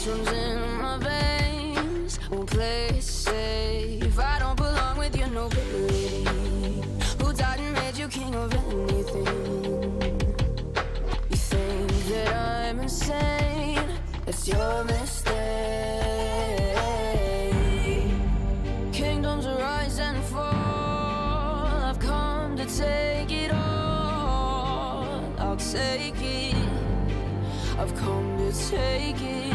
mushrooms in my veins. Won't play it safe. I don't belong with your nobility Who died and made you king of anything? You think that I'm insane? It's your mistake. Kingdoms rise and fall. I've come to take it all. I'll take it. I've come to take it.